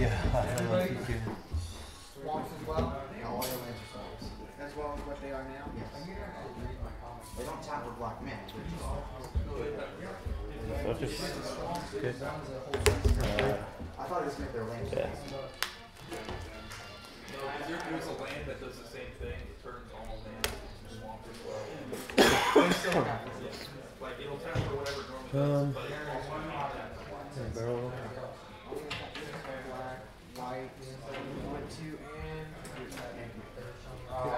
Yeah, I don't know if you. Swamps as well? Yeah, all your lands are swamps. As well as what they are now? Yes. They don't tap with black men, which is all. Focus. Good. Uh, I thought it just meant their land. yeah. No, because there, there's a land that does the same thing. It turns all land into swamp as well. They still have it. Yeah. Like it'll tap for whatever normally Um, does, but it also not tap. Barrel. Black, white, one, two, and. All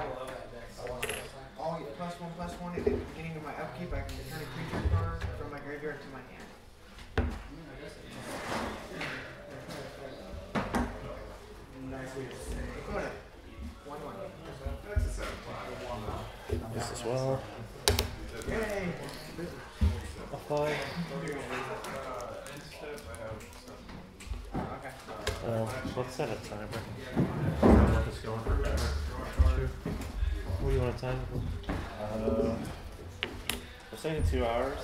uh, oh, plus one, plus one, at the beginning of my upkeep, I can return a creature card from my graveyard to my hand. Nice way to say. Dakota. One, one. This as well. Yay! A five. Okay. Uh, let's set a timer. Sure. What do you want to time it for? Uh, we're saying two hours.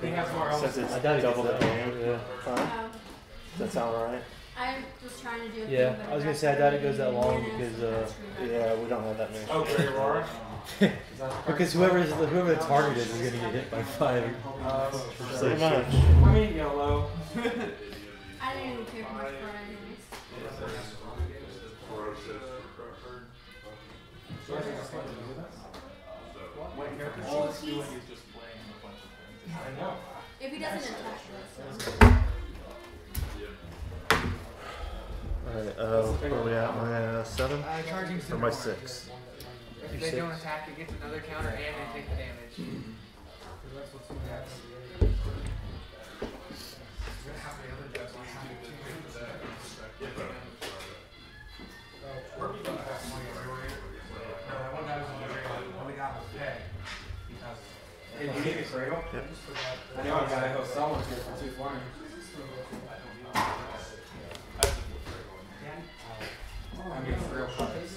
He has more Since it's I doubt it double the gets that game. Yeah. Fine. Um, Does that sound alright? I was trying to do. a Yeah, thing, but I was gonna say, I doubt it goes that long because, uh. Yeah, we don't have that many. Oh, great Aurora. Because whoever is whoever the target is is gonna get hit by five. Pretty much. I mean, yellow. I didn't even care for much for it anyways. All it's doing is just playing a bunch of things. I know. If he doesn't attack us, so. Alright, uh, where are we at? My uh, seven? Uh, charging Or my six? If they don't attack, it gets another counter and they take the damage. Hey, do you need a cradle? Yep. I know I gotta go someone's here for two twenty. I mean, for real price.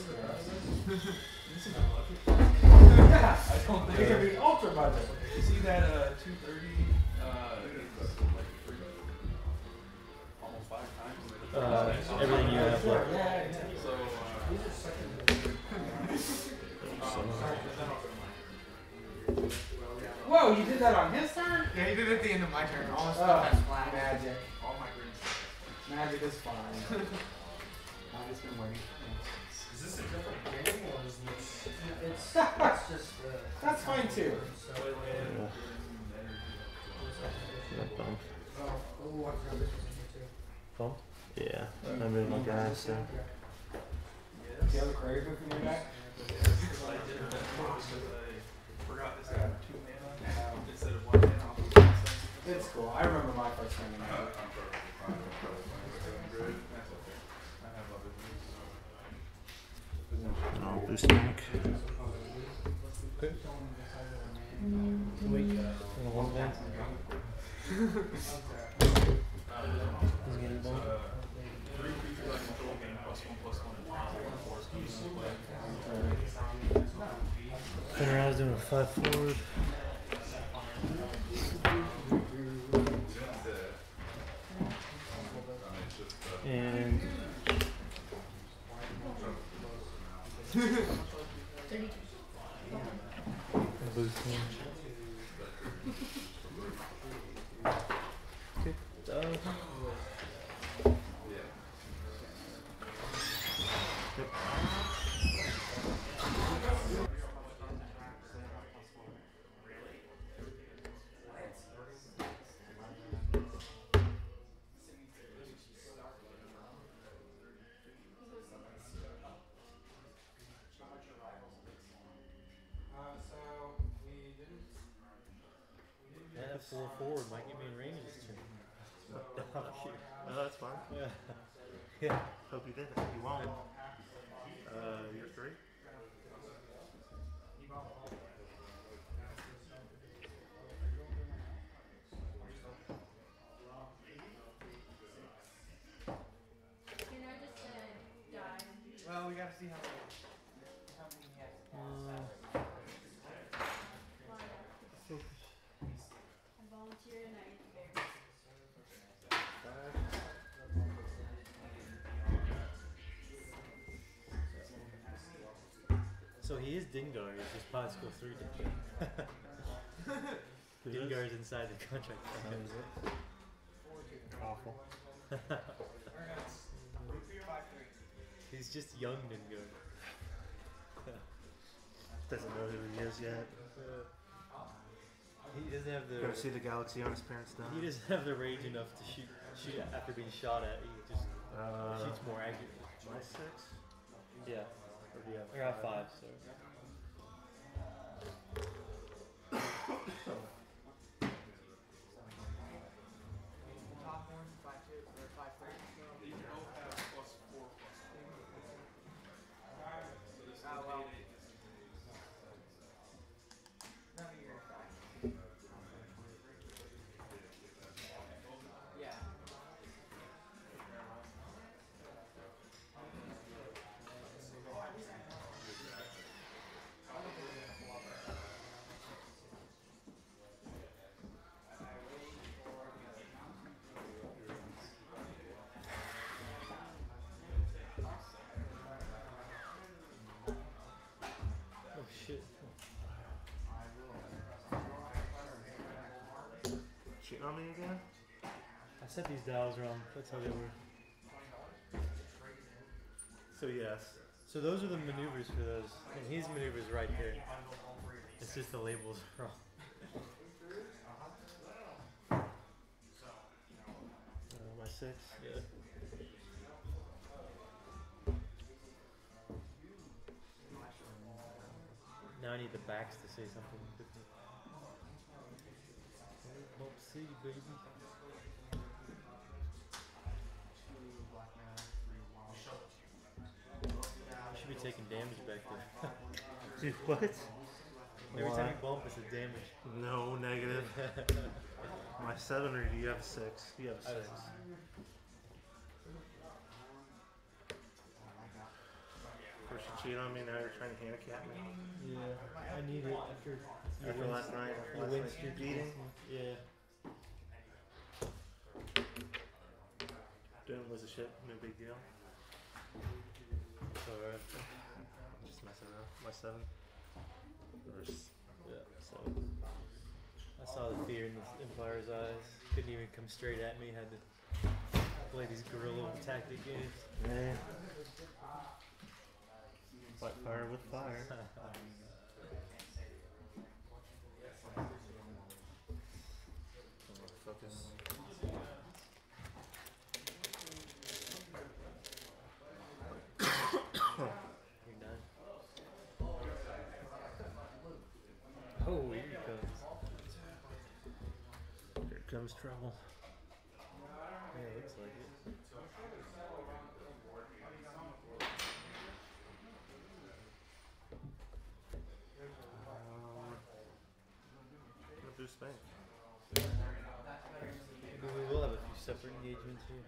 I don't It think. could be ultra budget. You see that uh, 230? Uh, it's like three, almost five times. Uh, everything you have left. So, Whoa, you did that on his turn? Yeah, he did it at the end of my turn. All his Oh, stuff has flat. magic. all my greens. Magic is fine. I've just been waiting. Is this a different game or is this? It's, it's just, uh, That's fine too. Yeah. Yeah, bump. oh, I forgot this was in here too. Bump? Yeah. I moved my guys, so. Do you have a crazy in your deck? I did it I forgot this had two mana instead of one mana. off of the same. It's cool. I remember my first turn. in that. That's okay. I have other things. And I'll boost bank. Wait, uh, one man. He's getting bumped. Three creatures I control gain plus one plus one and one force comes into play. Doing a five forward. Thirty-two. So he is Dengar, it's just Pascal 3 Dingo is inside the contract. That was it. Awful. Or no, it's five three. He's just young Dengar. Doesn't know who he is yet. He doesn't have Go the see the galaxy on his parents' down. he doesn't have the rage enough to shoot shoot after being shot at. He just Uh, shoots more accurately. my six. Yeah. Do you have I got five, so Cheating on me again? I set these dials wrong. That's how they were. So yes. So those are the maneuvers for those, and his maneuvers right here. It's just the labels wrong. Uh, my six. Yeah. Now I need the backs to say something different. Bump City, baby. Two black mana, three wild. I should be taking damage back there. Dude, what? Every Why? time you bump, it's a damage. No, negative. My seven or do you have six? You have I six. six. First you cheat on me, now you're trying to handicap me. Yeah, I need it after After last night, after your last win night's beating. Yeah. Didn't lose a shit, no big deal. I'm just messing around. My seven. S- Yeah, so I saw the fear in the Empire's eyes. Couldn't even come straight at me. Had to play these guerrilla tactic games. Yeah. Fight fire with fire. Focus. You're done. Oh, here he comes. Here comes trouble. Yeah, it looks like it. Um, I'm do spank. Maybe we will have a few separate engagements here.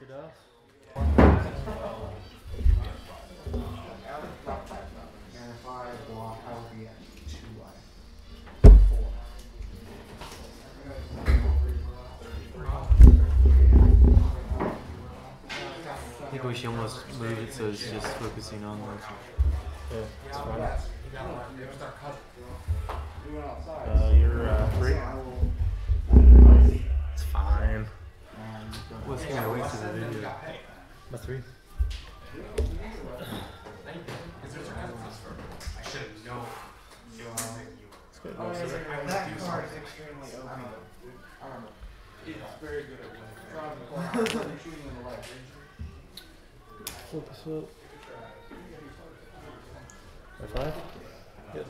I think we should almost move it so it's just focusing on the. Yeah, uh, you're uh, free. Go What's ahead. gonna wait the video? My three. Because there's. I should have known. You know, It's good. Oh, Most of it. that card is extremely OP. It's very good at winning. Driving the corner, shooting in the leg. Focus up. High five. Yep.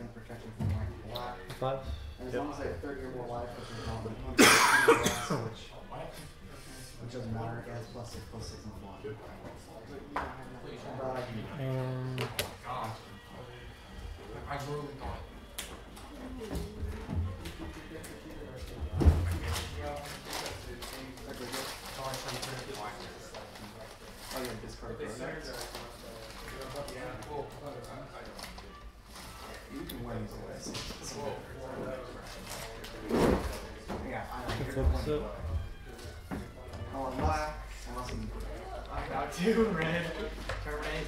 Four life and protection from white and black. Five. And as long as they have thirty or more life, which is not which, which doesn't matter, it has plus six, plus six on the block. But I can, got two red. Terminate.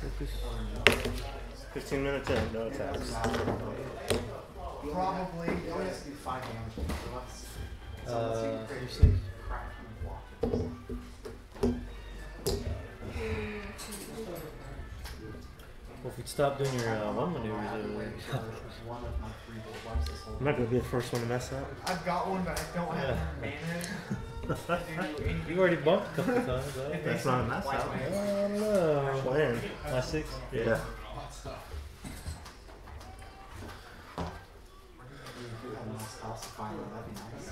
Focus. Fifteen minutes in, no attacks. Probably, you only have to do five damage to us. So let's see Uh, Well, if you'd stop doing your uh, one maneuvers over there. One of my three wipes I'm not gonna be the first one to mess up. I've got one, but I don't have Yeah. mana to do any. You already bumped a couple times, right? That's not a mess up. I don't know. Plan. Last six? Yeah. If we had a nice house to find, that'd be nice.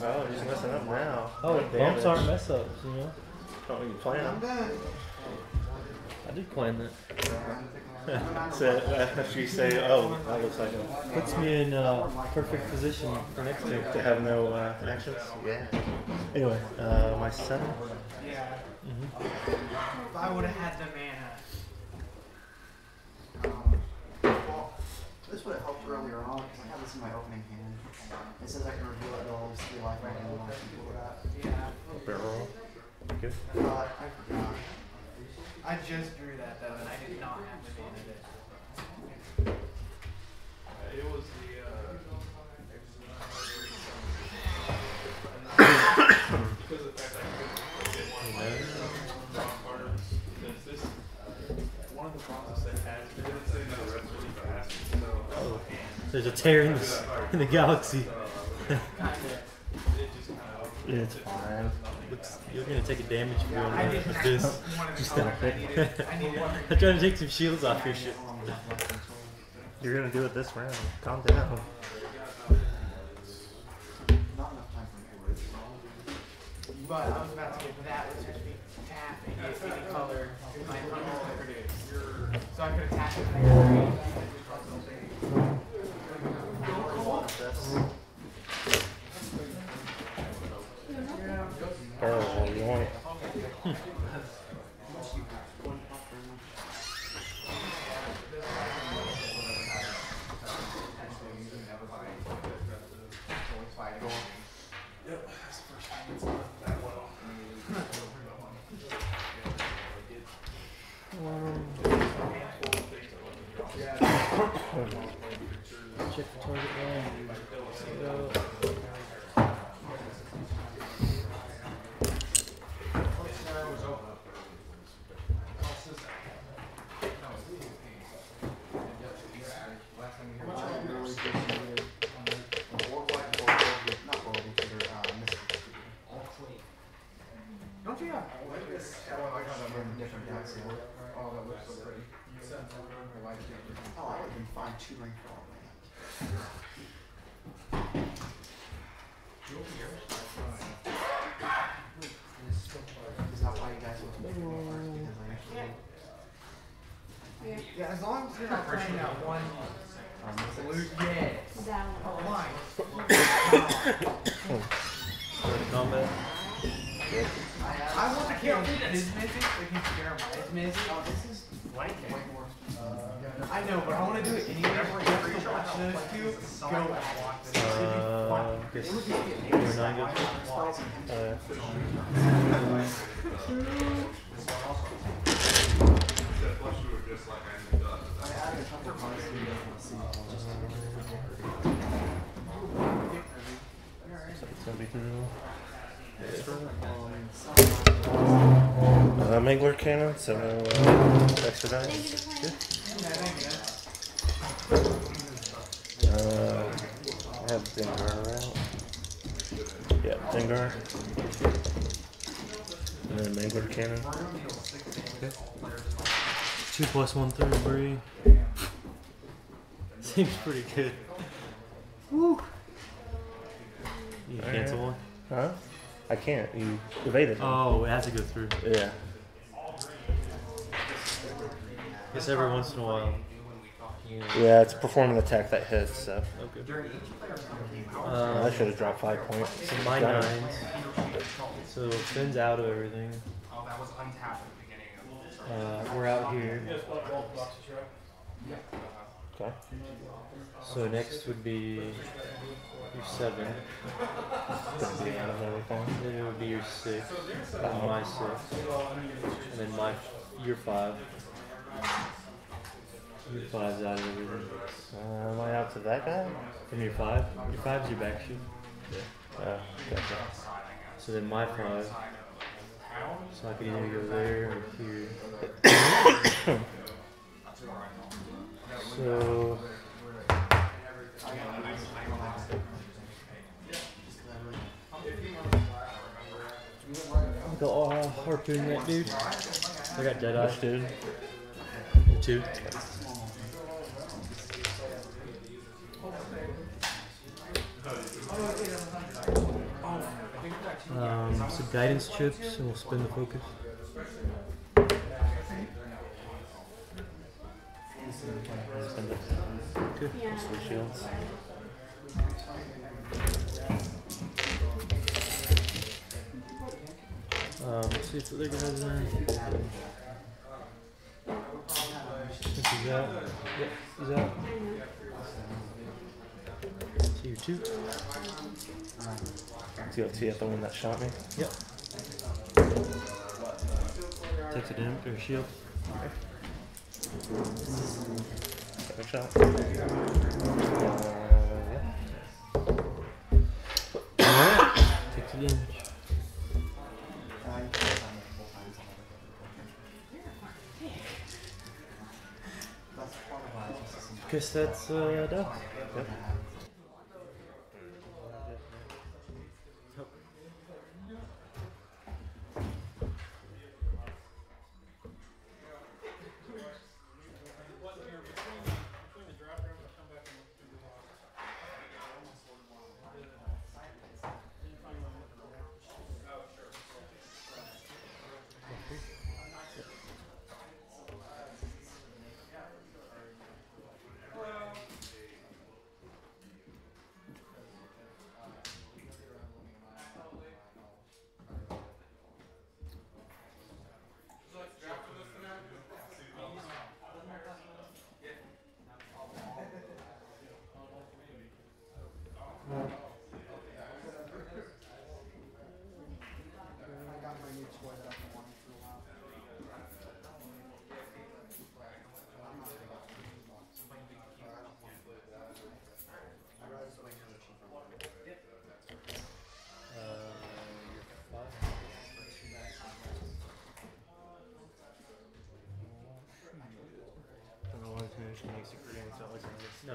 Well, he's messing up now. Oh, Good bumps aren't mess ups, you know? Oh, you I'm plan. done. I did plan that. So uh, after you say, oh, that looks like a, Puts me in uh, perfect position for next turn. to have no uh, actions. Yeah. Anyway, uh, my seven. Yeah. hmm If I would have had the mana. Um, well, this would have helped earlier on because I have this in my opening hand. It says I can reveal it all these three life and I want to. Yeah. Barrel. Good. But I forgot. I just drew that though, and I did not have the mana to. It was the, uh. Because of the fact that I didn't want to draw cards, because this, one of the problems that has, it didn't that the rest really fast, so. There's a tear in the, in the galaxy. Kinda. It just kind of. Yeah, it's fine. Looks, you're gonna take a damage for Yeah, I doing didn't with this. one of the Just colors gonna I needed. I needed one. I'm trying to take some shields off your shit. You're gonna do it this round. Calm down. Not enough time for me to But I was about to get that, which would be tap and get any color my opponent could produce. So I could attack it with Barrel, you want it. Check the target line. Go. Don't you have different decks, yeah. Oh, that looks so pretty. Oh, I would have been fine two ring for all that. Is that why you guys Yeah, as long as you're not playing that one blue. Yeah. That Oh one. my. Go to combat. I want to kill his missing if he's Jeremiah's missing. Oh, this is Blanket. way more. Uh, I know, but I want to do it anyway. Just to watch those two go at it. Uh, guess number nine goes first. Uh, I added a couple of cards to the sequel just So it's gonna be through. Um, Uh, Mangler cannon, so uh, extra Thank dice. you for playing. Uh, I have Dengar out. Yeah, Dengar. And then Mangler cannon. two plus one third Bree. Seems pretty good. Woo. You Alright. cancel one? Huh? I can't. You evaded. him. Oh, it has to go through. Yeah. Guess every once in a while. You Yeah, it's a perform attack that hits, so. Okay. I Uh, should have dropped five points. so my Got it. nines. So it spins out of everything. Oh, that was untapped at the beginning Uh, we're out here. Okay. So next would be your seven. Gonna be out of everything. Then it would be your six. Then my six. And then my your five. Your five's out of everything. Uh, am I out to that guy? From your five? Your five's your back shoe. Oh, gotcha. So then my five. So I could either go there or here. so I'll go uh, harpoon that dude. I got Deadeye. Which dude? The two. Um, some guidance chips, and we'll spin the focus. Send it. Okay. Yeah. Shields. Um, let's see if the other guys are in. He's out. Yep, he's out. You. Do you see the one that shot me? Yep. Takes a damage or a shield. Second shot. Uh, yeah. Takes a damage. you can it multiple times. That's part of why it's just a Guess that's uh, done. Yep. So like it's No.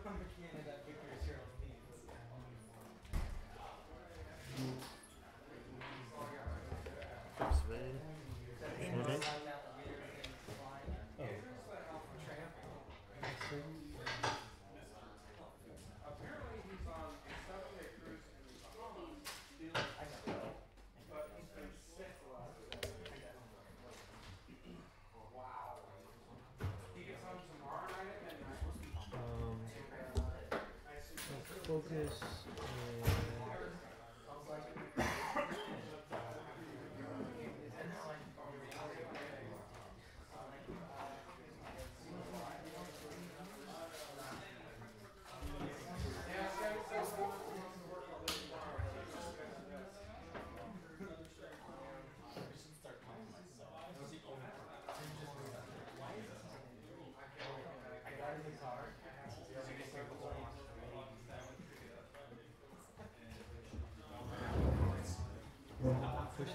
You know how much mana that Victor Cheryl needs. Persuade. Mhm. Oh. Apparently he's on a seven-day cruise in the Bahamas, dealing but he's been sick a lot. Wow. He gets home tomorrow night at midnight. Um, I assume let's focus.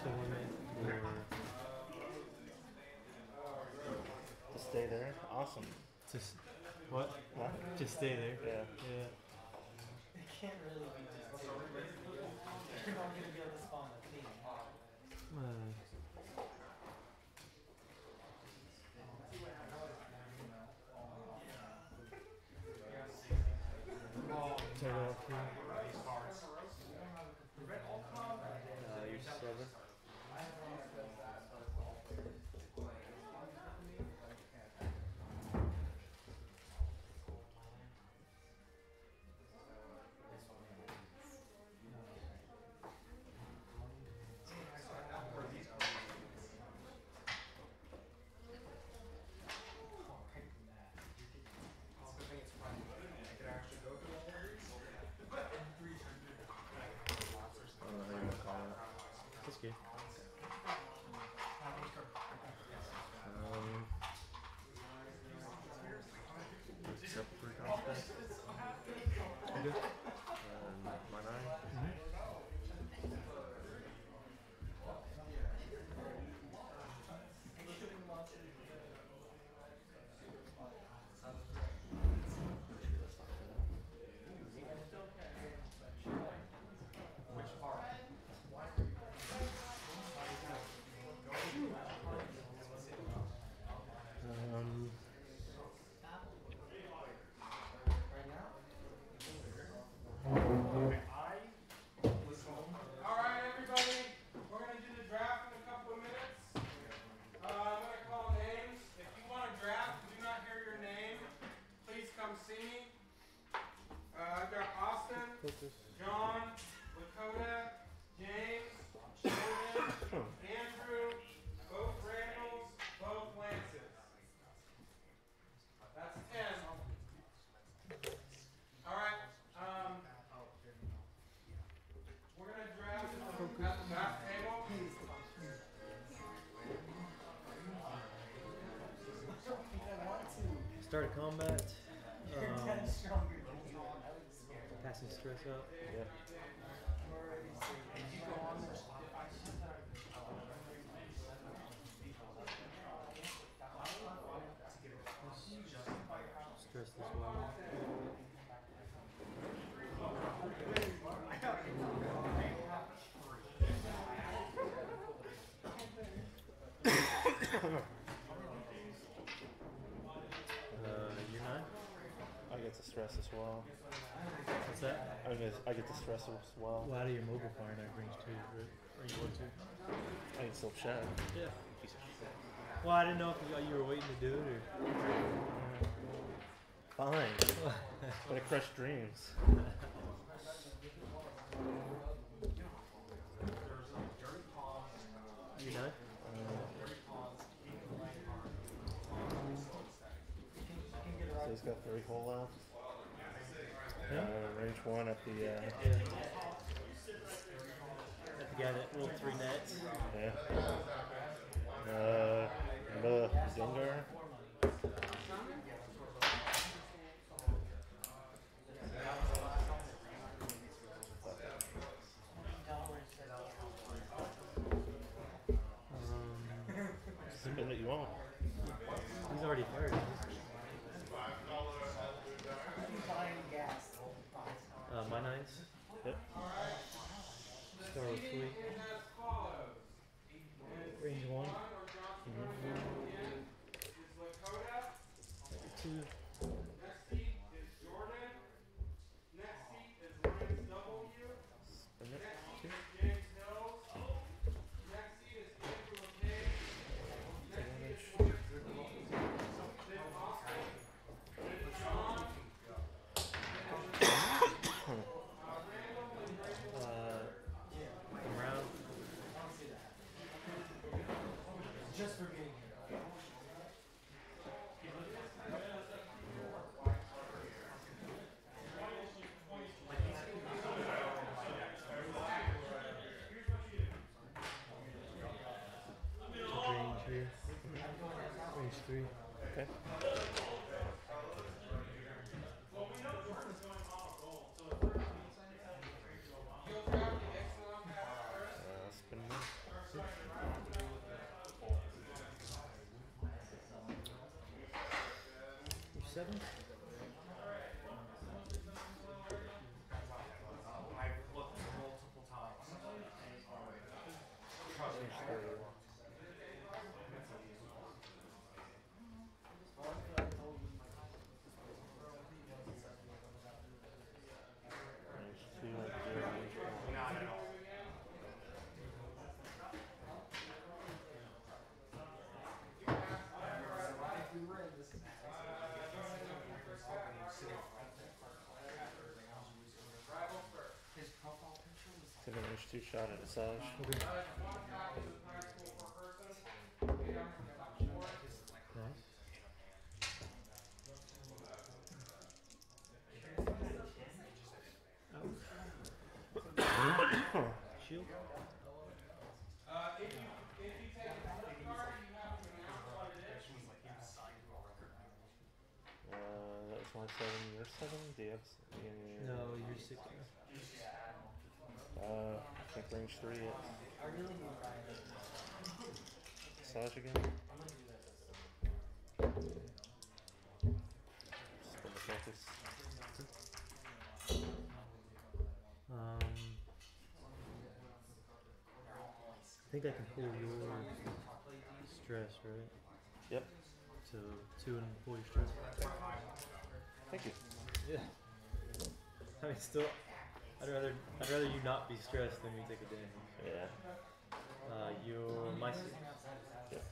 And push the limit. To stay there. Awesome. Just what? Huh? Just stay there. Yeah. Yeah. It can't really be just two. You're not gonna be able to spawn a team. Uh, Start a combat. You're Um, ten stronger than me. I was scared. passing stress out. Yeah. I'm already scared. If you go on there, Stress this one. Uh, you're nine. I get to stress as well. What's that? I get I get to stress as well. Well, out of your mobile phone knife range too, right? Or you want to? I can still shed. Yeah. Piece of shit. Well, I didn't know if you, were waiting to do it or. Fine. but I crush dreams. you know? Uh, so he's got three hole left. Yeah. Uh, range one at the uh, Yeah. That the guy that rolled three nets. yeah. Uh, the Dengar. Yeah. Range seven. Range three. Range two. Range one. His profile picture was like. Take a two shot at. Uh, if you, if you take a card, you have to announce what it is. Uh, that was my seven. Your seven. No, you're six. Uh, I think range three at I really need Ryan. Asajj again. I'm gonna do this. Spin the focus. Um, I think I can pull your stress, right? Yep. So two and pull your stress. Thank you. Yeah. I mean, still, I'd rather I'd rather you not be stressed than me take a damage. Yeah. Uh, your my s- Yep.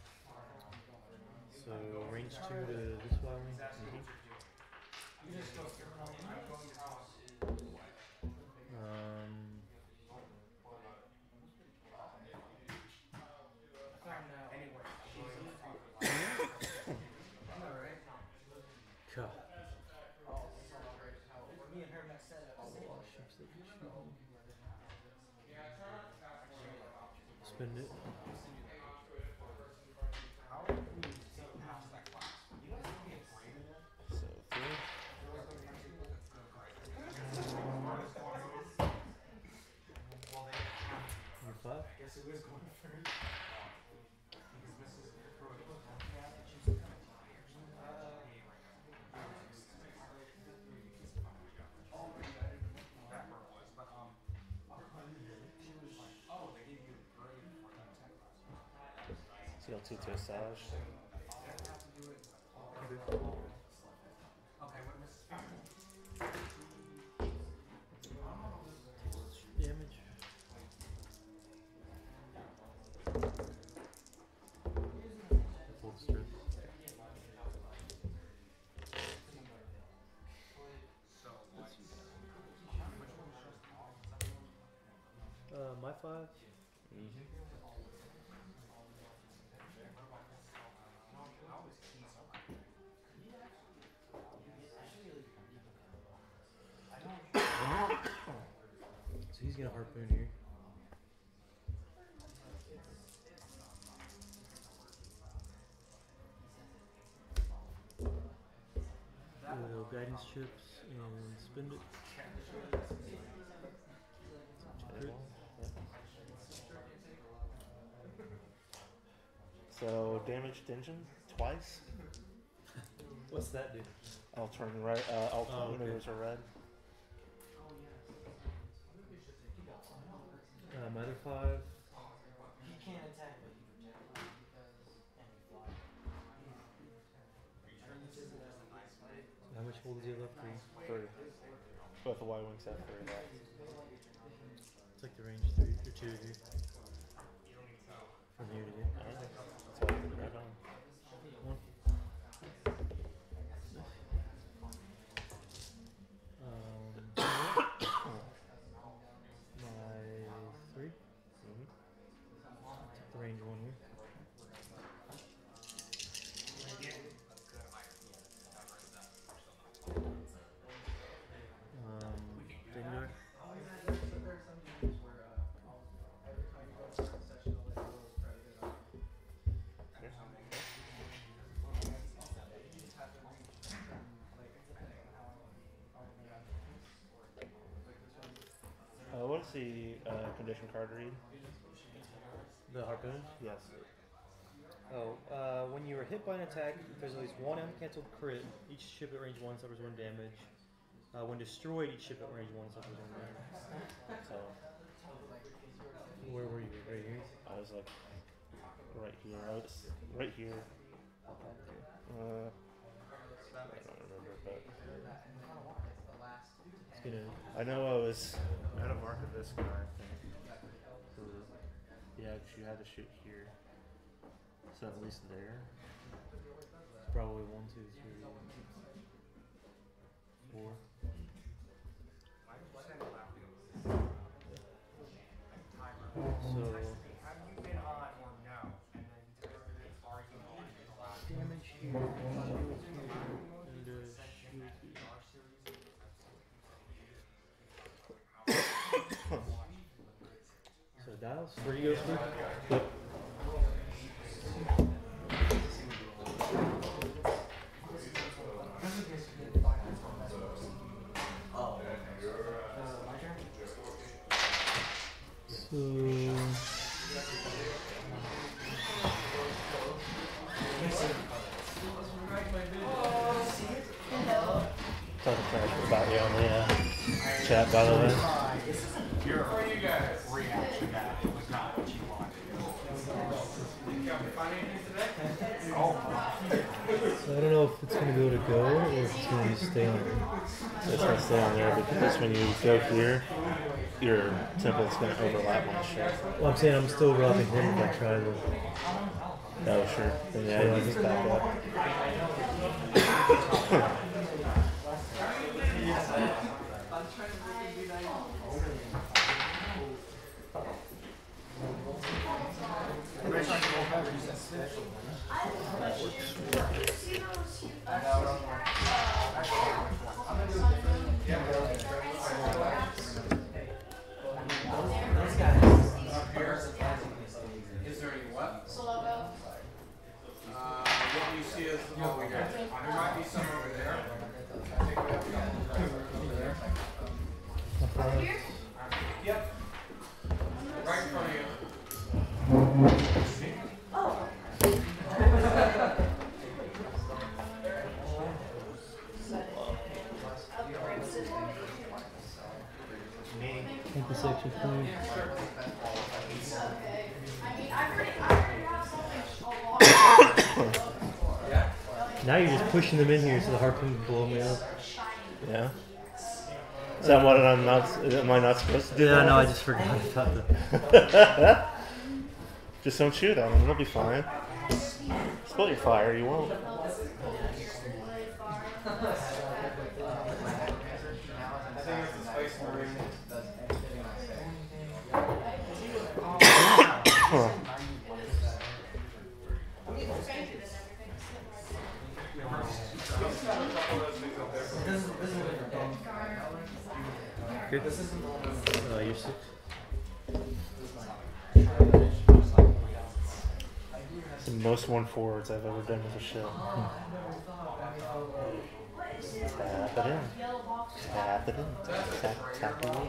so range two to this wild wing. Um, God. Me and her mixed it up. Ships that you shoot. Spend it. So three. Your five. Guess who is going first? So you got two to Asajj. Damage. Full strip. Uh, my five. So he's gonna harpoon here. Little guidance chips and spend it. So damaged engine twice. What's that do? I'll turn red. Uh, all Oh, okay. meters are red. Uh, minor five. He can't attack, but he because. How much gold do you have left for Three. Both the Y wings have three. It's like the range three or two of you. The uh, condition card read? The harpoon. Yes. Oh, uh, when you are hit by an attack, there's at least one uncancelled crit, each ship at range one suffers one damage. Uh, when destroyed, each ship at range one suffers one damage. So Where were you? Right here. I was like right here. I was right here. Uh, I don't remember, but It's gonna. I know I was at a mark of this guy. I think. For- Yeah, 'cause you had to shoot here. So at least there. It's Probably one, two, three, four. So damage here. And uh, shield here. Dials. Where go, Yep. So. Talking about you on the uh, chat, by the way. For you guys. reaction that it was not what you wanted. You got me find anything today? So I don't know if it's gonna be able to go or if it's gonna stay on. It's gonna stay on there because when you go here, your template's gonna overlap on the ship. Well, I'm saying I'm still robbing him if I try to. Oh, sure. Then yeah, So you just back up. Is there any what? Sologo. Uh, what do you see as the over here? There might be some over there. I think we have a couple over there. Here? Yep. Right in front you. Pushing them in here so the harpoon can blow me up. Yeah. Is that what I'm not? Am I not supposed to do Yeah, that? no, I just forgot about the. Just don't shoot at them. It'll be fine. Split your fire. You won't. Good. Uh, you're six. It's the most one forwards I've ever done with a ship. Tap it in. Tap it in. Tap, tap it in.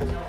음.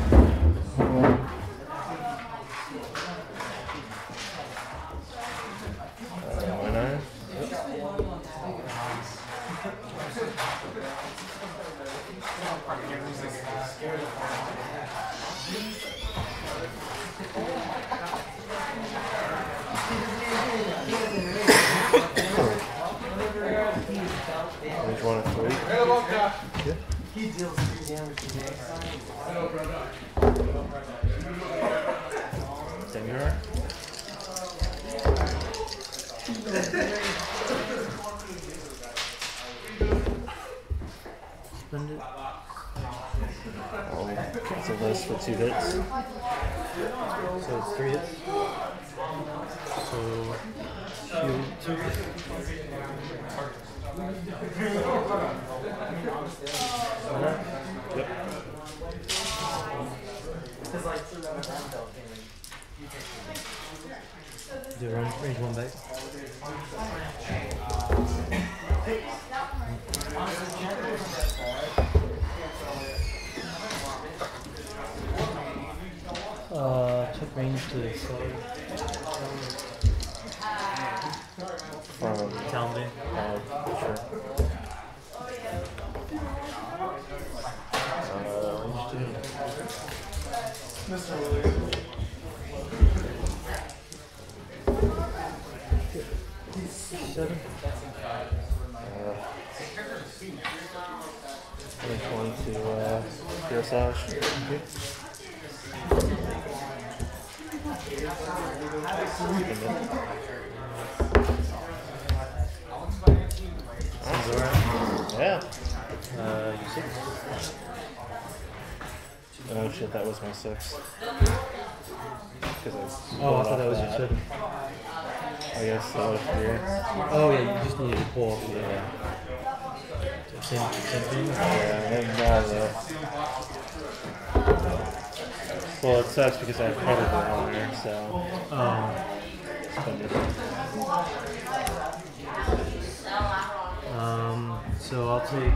do a range, range one. Uh, check range to the sword. Tell me. Uh, sure. Uh, range two. Mr. Williams. massage. Okay. Right. Yeah. Uh, you six. Oh shit, that was my six. Because I. Oh, I thought that was that. your seven. I guess. Oh yeah, you just needed to pull up. Yeah. Yeah, no. Well, it sucks because I have predator on there, so. Um, um, so I'll take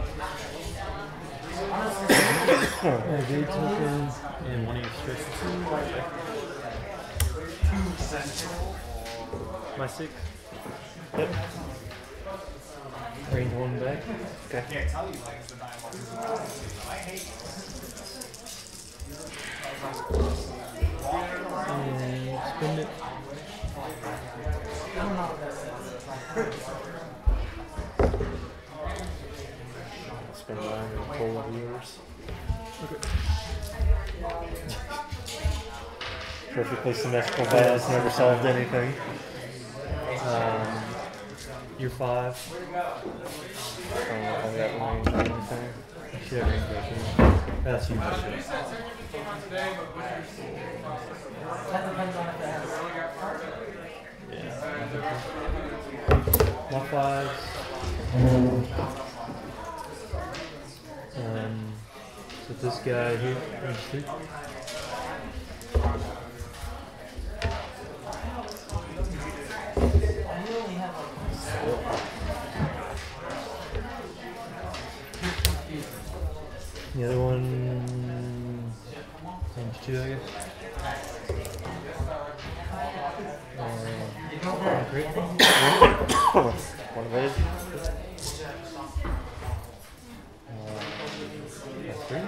evade token and one of your specialties. My six. Yep. Range one back. Okay. i tell you like it's the diamond one And spin it. Spend mine and one of yours. Perfectly symmetrical vase, never solved anything. Um, you're five. I don't know if I got range or anything. You should have range back. That's you. That depends on if it has. Yeah. My fives. Um, so this guy here, The other one, two, I guess. Uh. One of those. That's three.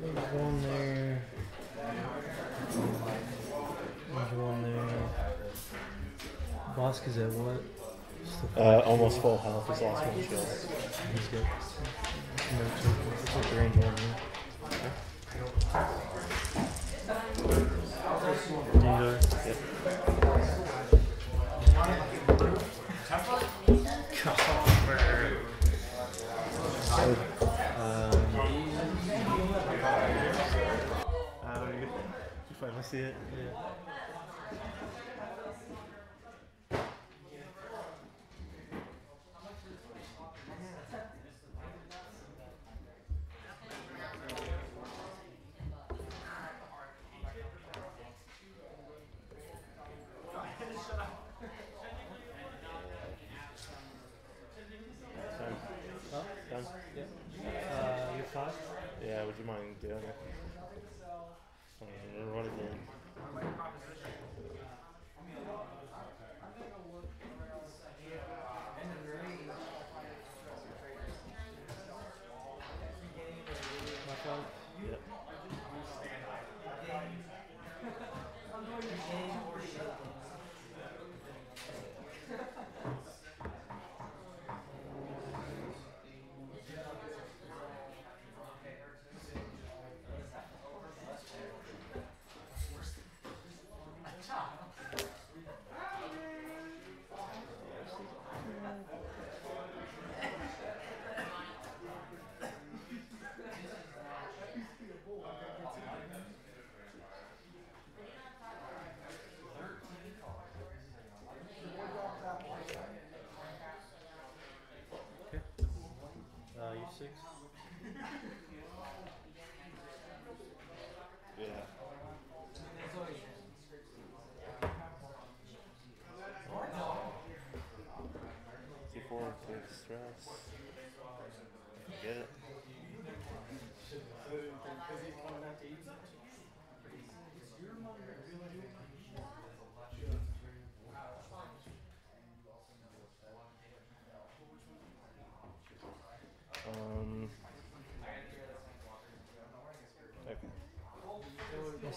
There's one there. There's one there. Bossk is at what? Uh, almost full health. He's lost one shield. He's got no tokens. Let's the range one here. Dengar. Yep. Um, Uh, you, you finally see it? yeah.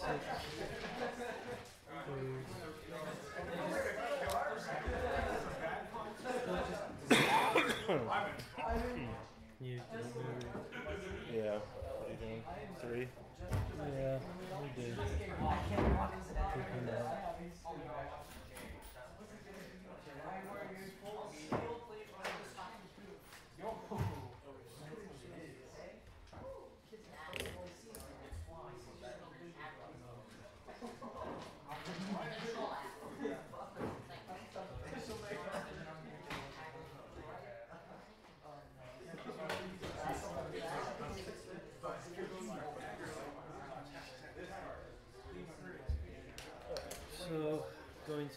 You're. You,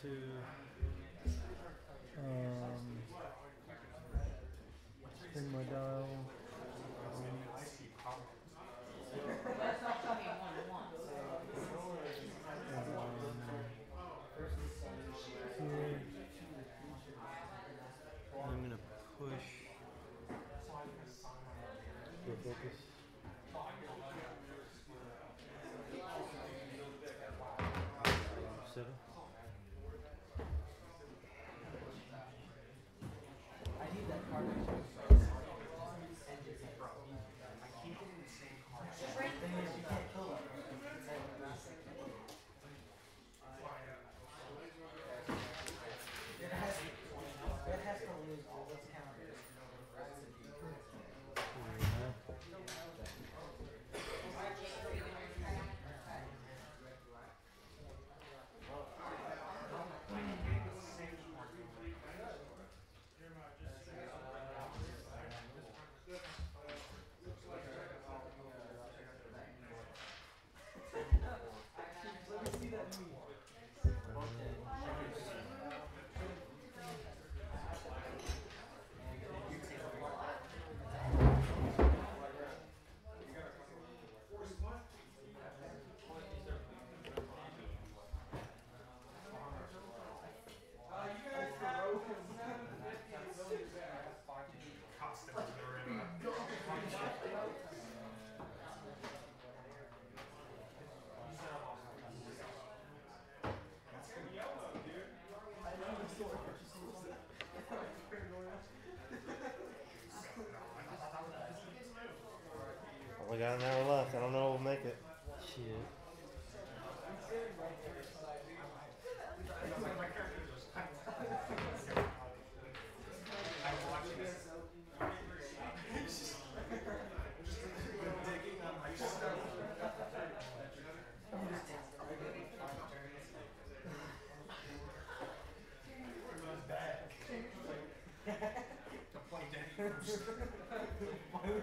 to um, my dial. Um, I'm gonna push. Go focus. Mas eu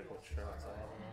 I'm not sure.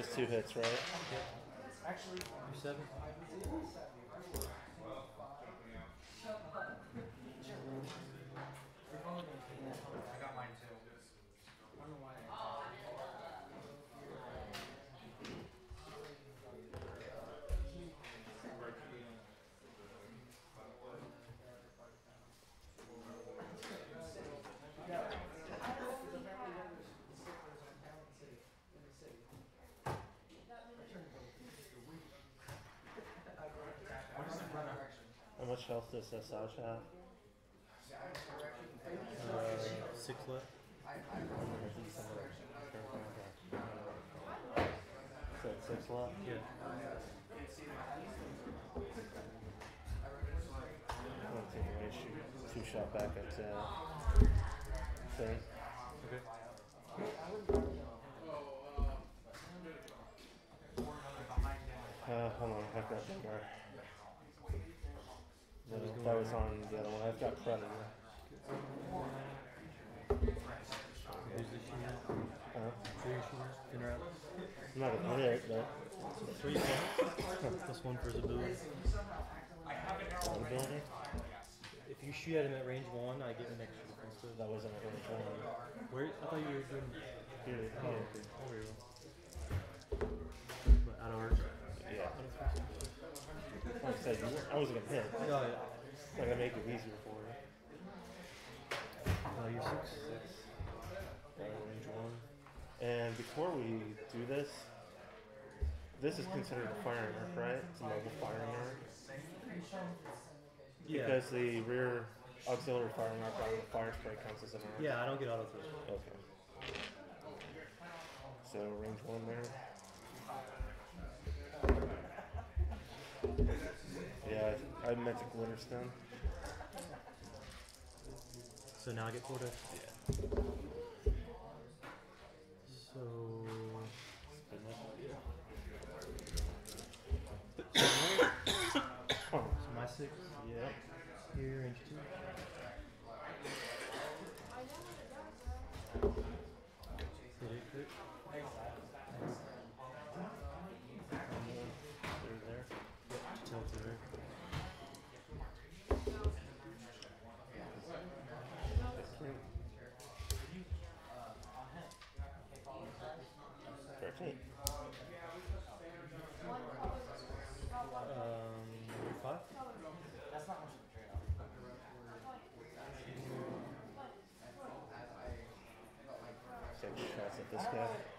Just two hits, right? You're seven. I got mine too. Health does have? Uh, six left. Is that six left? Yeah. I'm gonna take away shoot two shot back at uh, thing. Okay. Uh, hold on, I've got Dengar. No, That was on the other one. I've got Predator. Who's the shooter? Uh, Three shooter. In? I'm not gonna hit, but So three points. Plus one for Zaboo. one ability. If you shoot at him at range one, I get an extra point. So That wasn't a range one. Where? I thought you were doing. Here, Oh, okay. But out of ours. Yeah. Three. Like I said, you, I wasn't gonna hit. Oh, yeah. gonna make it easier for you. Uh, you're six. Uh, range one. And before we do this, this is considered a firing arc, right? It's a mobile firing arc. Yeah. Because the rear auxiliary firing arc on the Firespray counts as an arc. Yeah, I don't get auto throw. Okay. So range one there. Yeah, I, I meant to Glitterstim. So now I get quota. Yeah. So. So my six. yeah. Here, range two. Hit it, crit. They're there. Tilt to her. Thirteen. Um, number five. Take shots at this guy.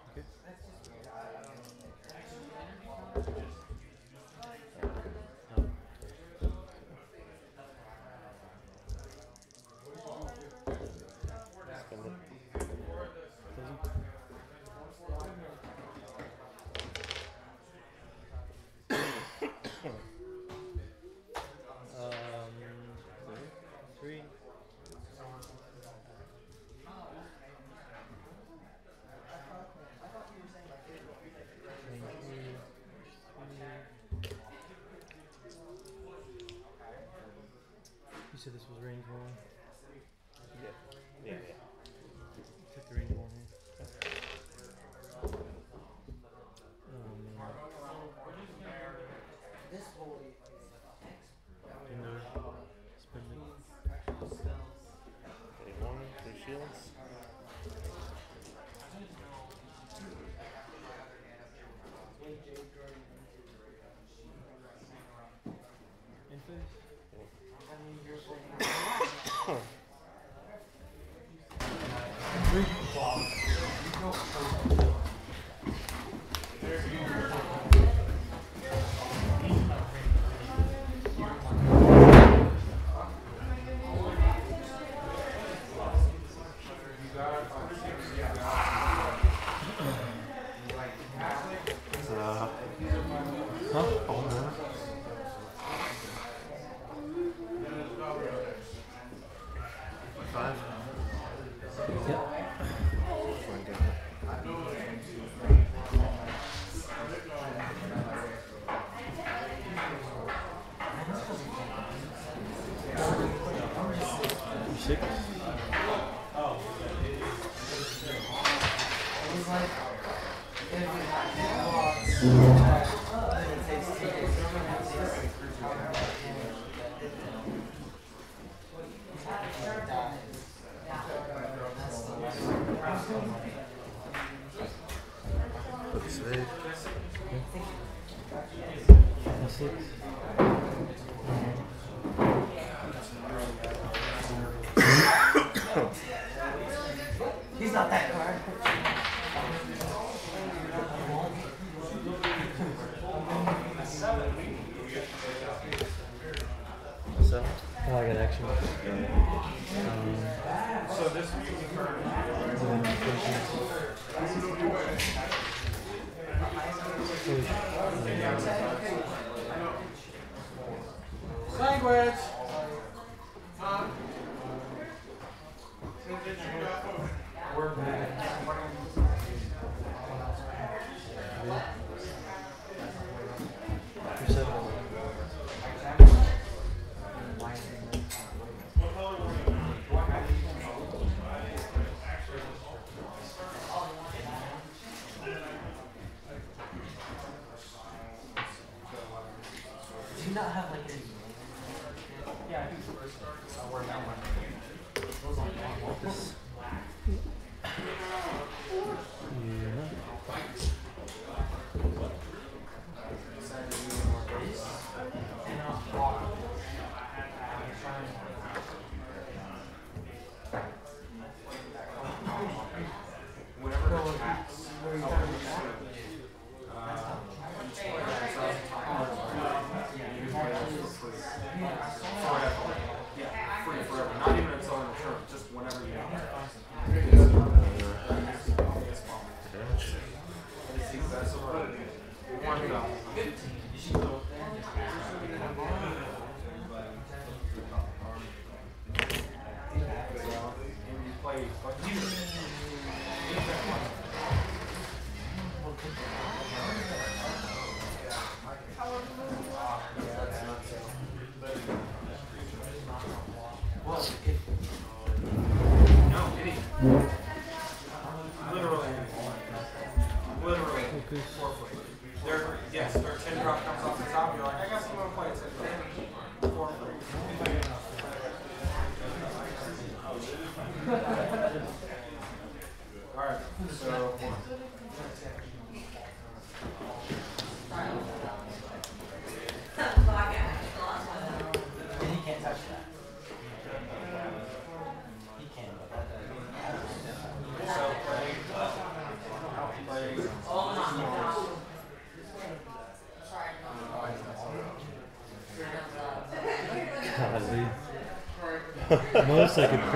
Huh?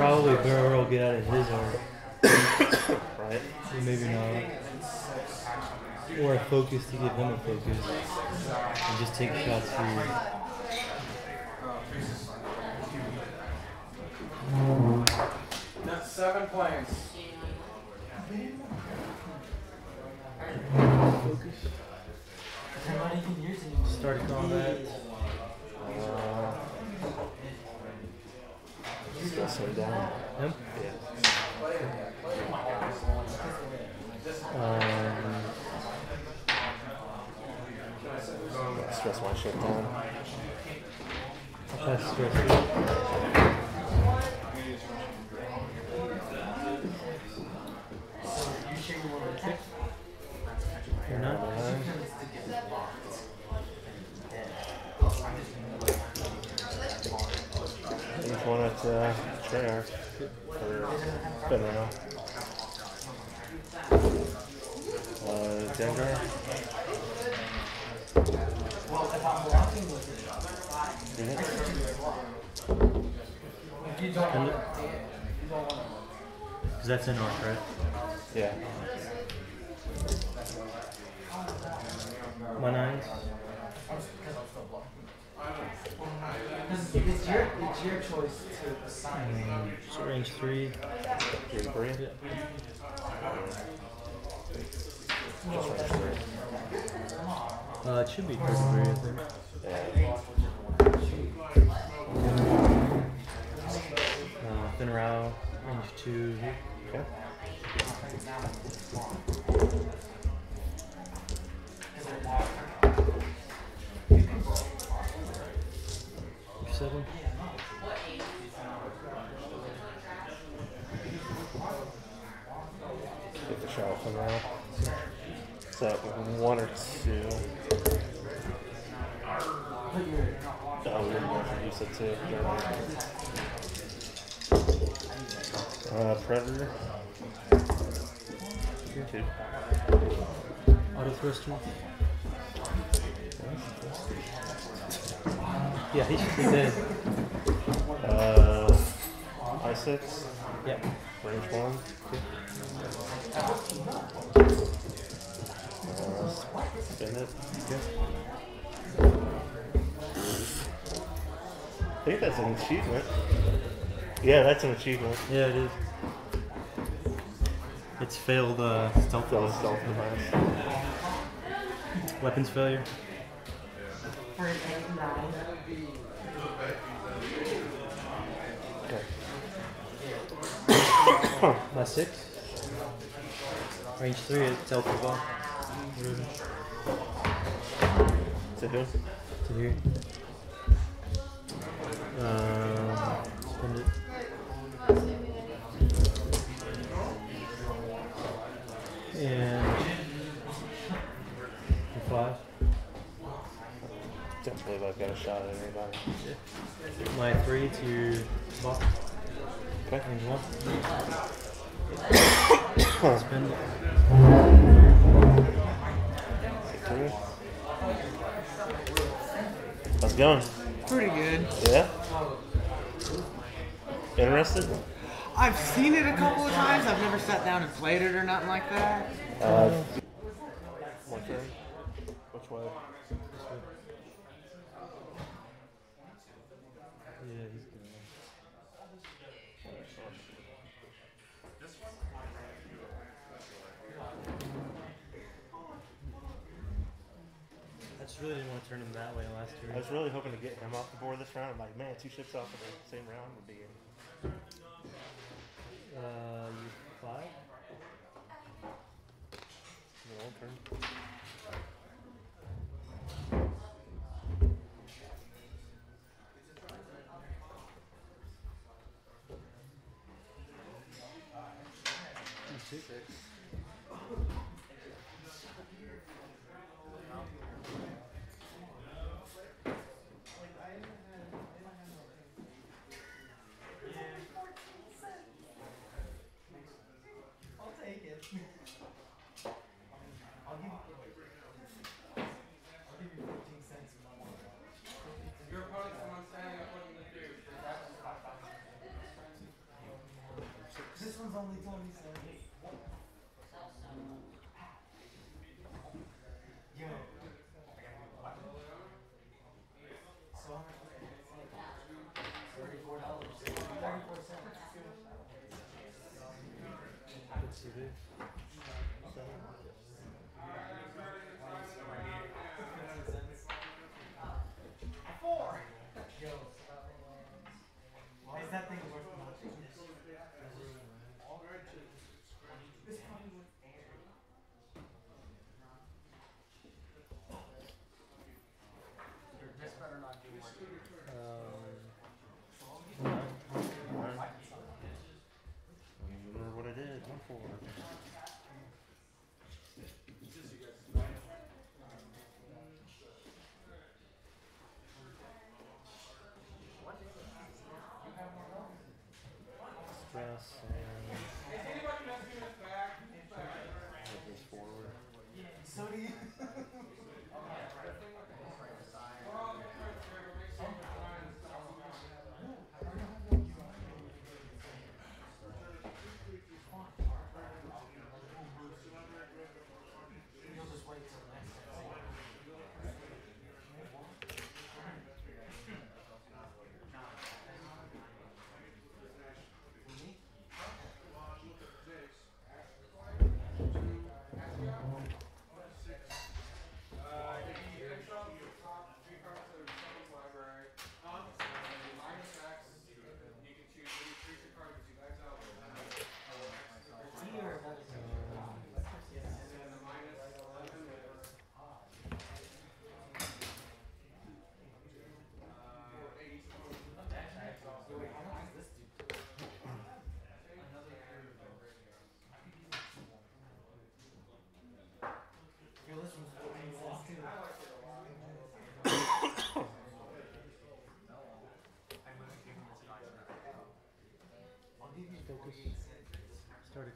probably Burrow will get out of his arm. right? So maybe not. Or a focus to give him a focus. And just take shots for you. That's seven points. Focus. Started on that. Predator. Two. Auto thruster. Yeah, he should be dead. Uh, I six. Yeah. Range one. Uh, spin it. Yeah. I think that's an achievement. Yeah, that's an achievement. Yeah, it is. It's failed uh, stealth That was self defense. weapons failure. Okay. My six. Range three. It's stealth as well. To who? To here. Um, spend it. And for five. Don't believe I've got a shot at anybody. My three to box. Okay. Range one. Spend it. How's it going? Pretty good. Yeah? Interested? I've seen it a couple of times. I've never sat down and played it or nothing like that. Uh, one turn. Which way? Yeah, he's good. I just really didn't want to turn him that way last year. I was really hoping to get him off the board this round. I'm like, man, two ships off of the same round would be. Uh, you five? One turn. I'll only 27. Yo. So I'm Thirty-four dollars. Thirty-four cents.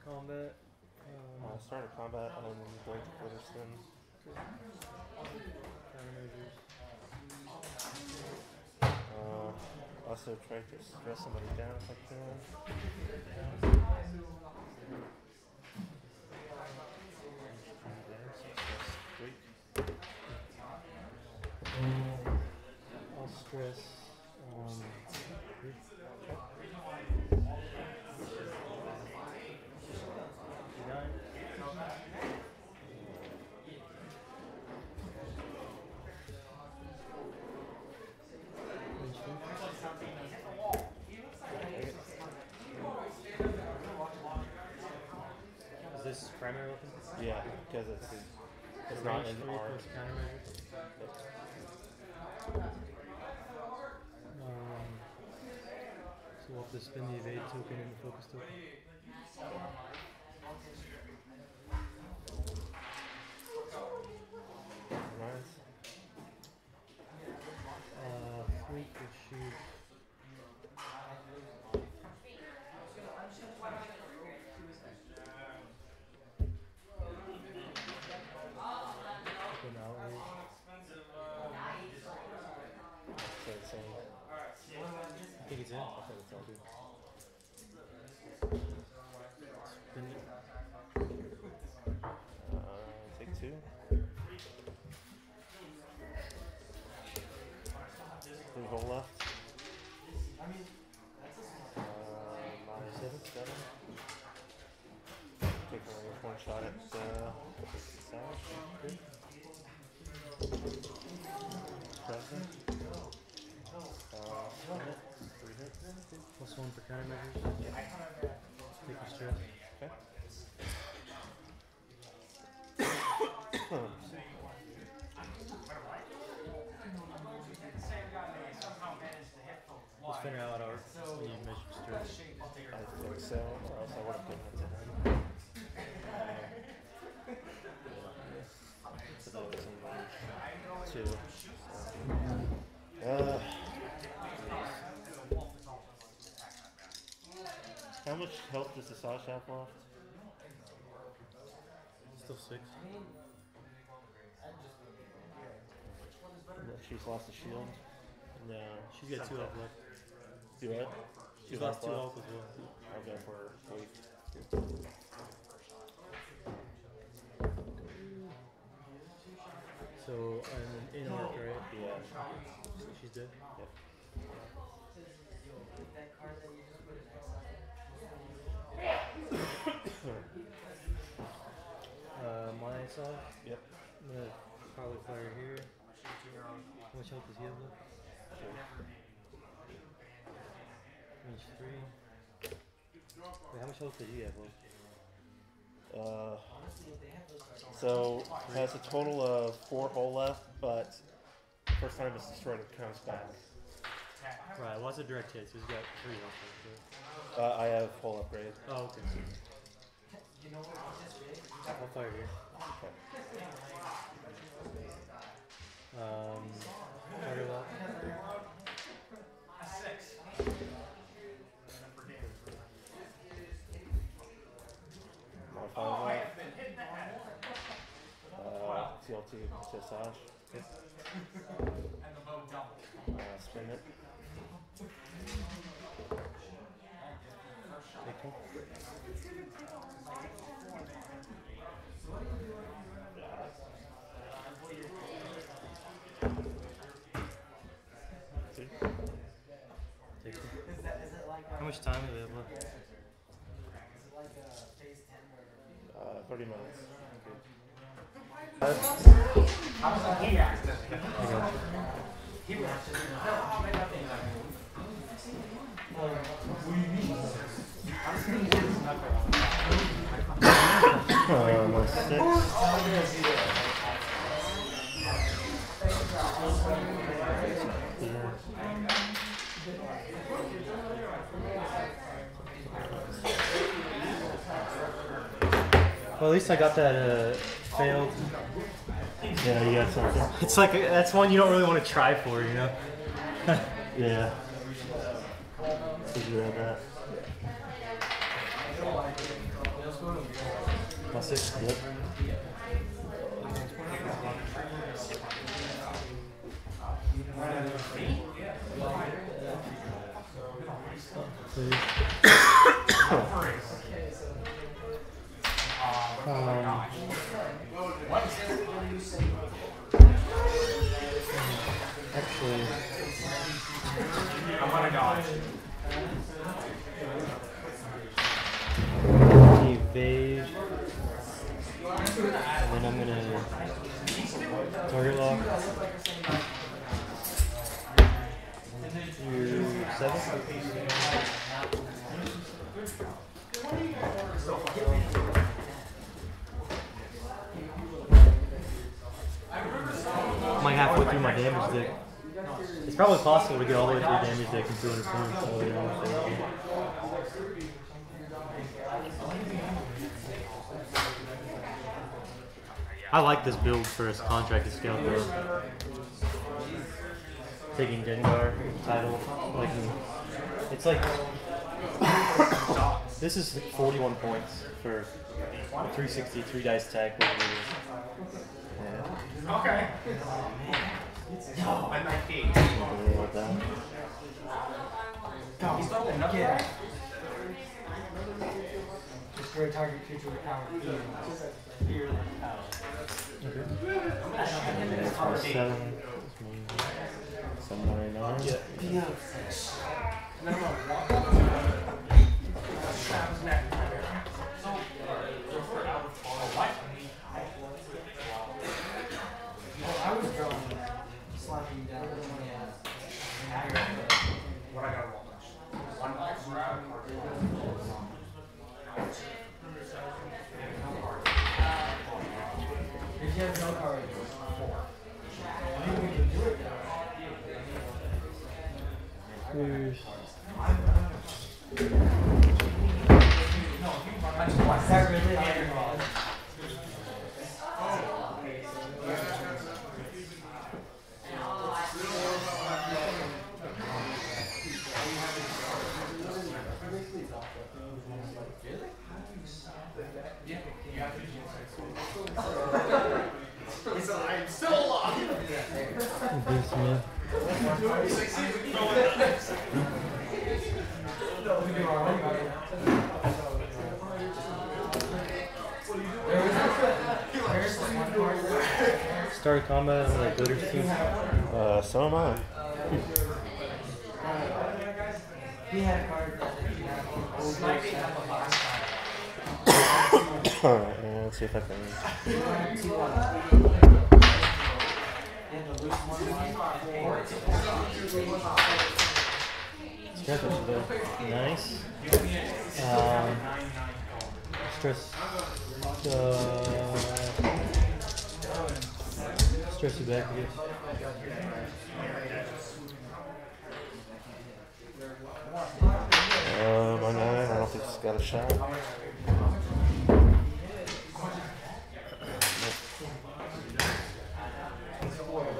Combat. Uh, Um, start a combat going to Witherspoon. countermeasures. Uh, also try to stress somebody down if I can. I'll stress. Um, nine. Range two. Is this primary weapon? Yeah, because it's it's So not range in three R. plus countermeasures. Um, so we'll have to spin the evade token and the focus token. Uh, fleet will shoot. Open outreach. So it's saying It's in. Think it's all good. Uh, take two. Three hole left. Minus one shot at uh. Present. Uh. Plus one for countermeasures. Take your stress. Okay. We'll spin her out art when you measure stress. I think so, or else I would have given it to him. So that was in two. so. Uh, how much health does the Sash have left? Still six. She's lost the shield. No. She's got two health left. Do what? She's Two lost two health health as well. I'll go for weak. So I'm in arc, right? Yeah. So she's dead. Yep. Uh, my assault. Yep. I'm gonna probably fire here. How much health does he have left? Range three. Wait, how much health did he have left? Uh, so has a total of four hull left, but first time it's destroyed, it comes back. Right, well, that's a direct hit, so he's got three health left. Uh, I have hull upgrade. Oh, okay. I'll fire here. Um, fire lock. Modify that. Uh, TLT to Sash. Uh, spin it. Take one. Two. Take one. How much time do we have left? Uh, 30 minutes. I got you. Uh, my six. Well, at least I got that uh, failed. Yeah, you got something. It's like that's one you don't really want to try for, you know. Yeah. Did you have that? six. Yep. Please. Target lock. You're seven. I'm like halfway through my damage deck. It's probably possible to get all the way through damage deck in 200 points. all the way around, so. I like this build for his contracted scout though. Taking Dengar title, like it's like this is 41 points for a 360 three dice tag. Yeah. Okay. Oh, I'm not eight. Something like that. Get Destroy target creature with power. Yeah, it's my seven. It's my somewhere in there. I Start combat on the builders team. Uh, so am I. He had a card that you have. Alright, yeah, let's see if I can. Stress is good. Nice. Um, stress. Uh, back, I guess. Uh, my nine, I don't think it's got a shot.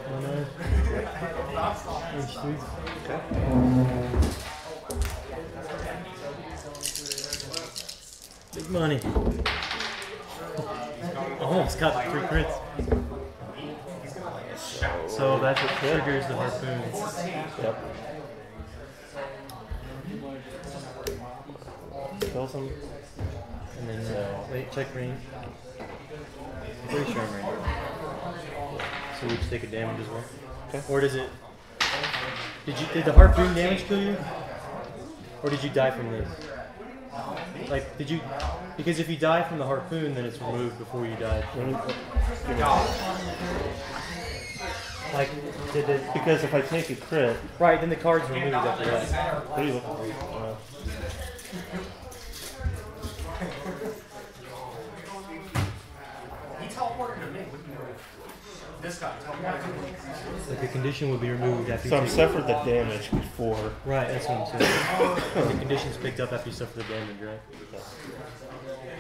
One nine. Inch three. Big money. Almost got three crits. So that's what triggers the harpoon. Yep. Kill some. And then uh, wait, check range. Pretty sure I'm range. So we just take a damage as well. Okay. Or does it? Did you did the harpoon damage kill you? Or did you die from this? Like, did you? Because if you die from the harpoon, then it's removed before you died. Like, did it? Because if I take a crit, Right, then the card's removed after that. what are you looking for? Uh, He teleported to me. This guy teleported to me. Like the condition would be removed after. so you I'm take- suffered the damage before. Right, that's what I'm saying. the condition's picked up after you suffer the damage, right?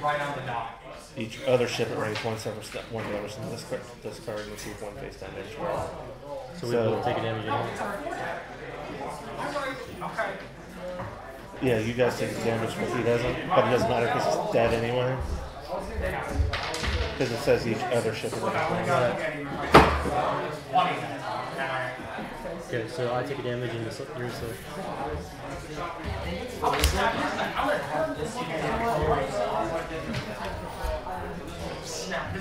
Right on the dot. Each other ship at range one separate step, one damage from this card, this card and receive one face damage. So, we both will take a damage. Yeah, you guys take the damage, but he doesn't. But it doesn't matter because he's dead anyway. Because it says each other ship at range Okay, so I take a damage and you're so.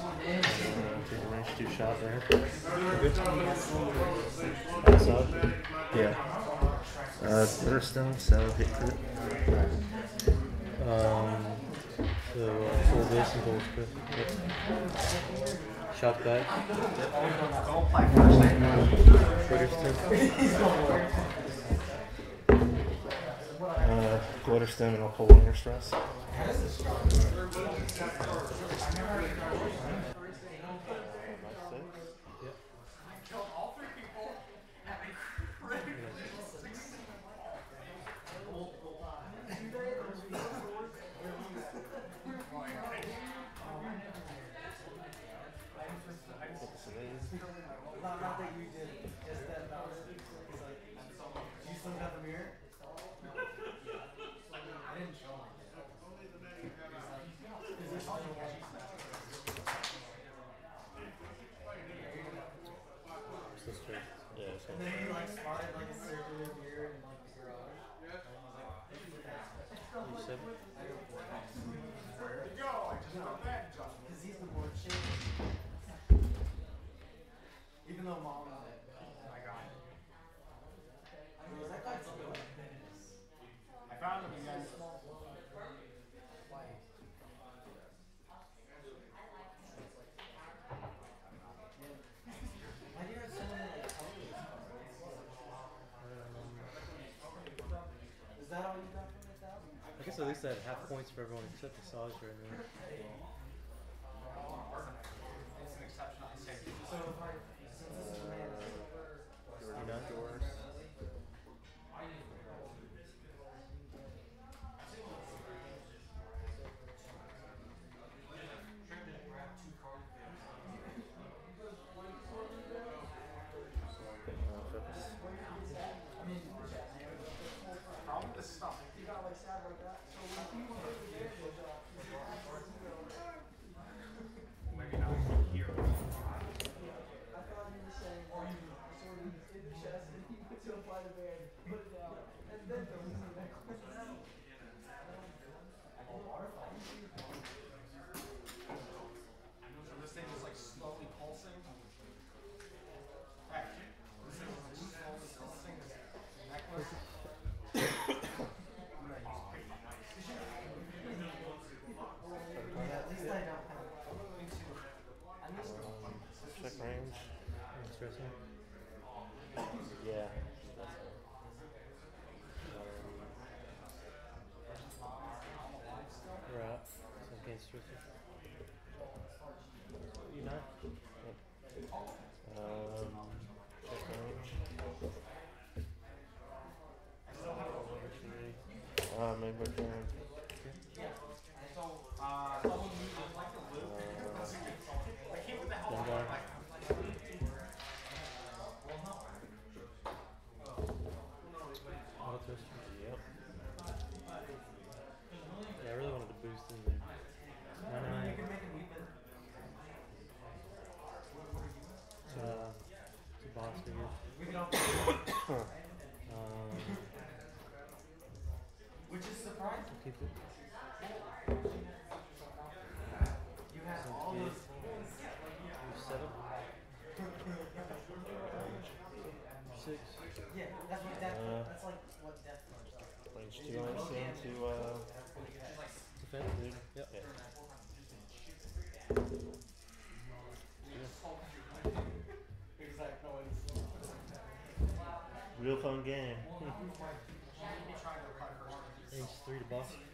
Take a range two shot there. Up. Yeah. Uh, stem, so hit crit. Um, so uh, full base and full crit. Yep. Shot back. Thurston. Uh, Glitterstim, and I'll pull one your stress. I never This is it. points for everyone except Asajj right now. Three to boss.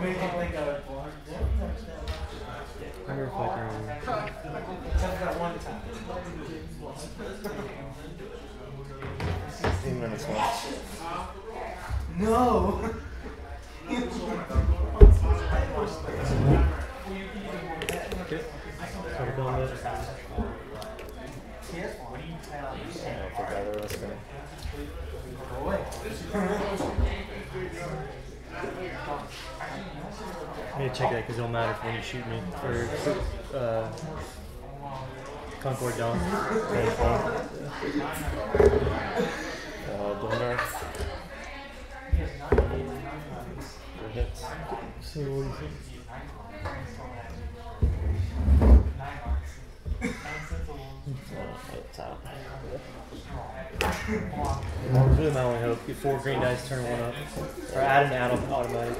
Wonder if I can. except that one time. 15 minutes left. No. Need to check that because it'll matter when you shoot me. For uh, Concord Dawn. Uh. So what do you think? It's out. Really my only hope. Get four green dice, turn one up. Or add an add on automatic.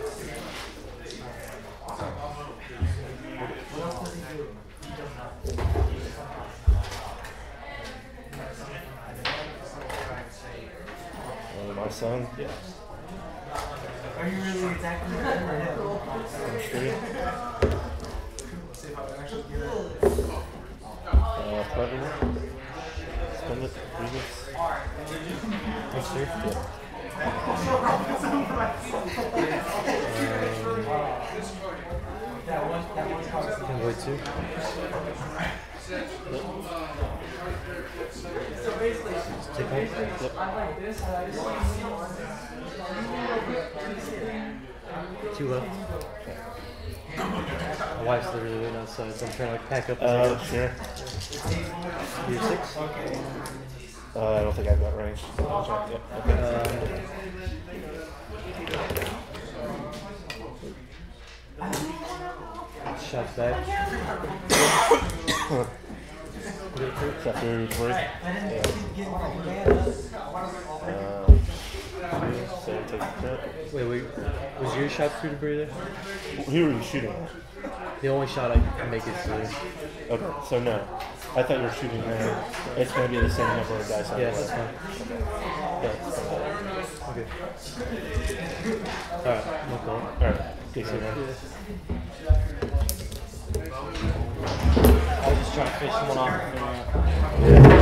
Son. Yeah. Are you really attacking him or him? Three. Uh, Clever. Spend it. Previous. Thanks, sir. Yeah. That one, that one card. Can void two. So basically, Take one. I like this, and I just want to see Two left. My wife's literally waiting outside, so I'm trying to like pack up. Uh, sure. You're six. Uh, I don't think I've got range. Yeah. Okay. Um, shots back. Is that through three? I Yeah. get my mana. Uh, so take the crit. Wait, wait. Was your shot through the breather? Who are you shooting? The only shot I can make it through. Okay, so no. I thought you were shooting there. It's going to be the same number of dice. Yeah, that's fine. Yeah, it's fine. Okay. Alright, no call. Alright, good see. I was just trying to fish someone off. and,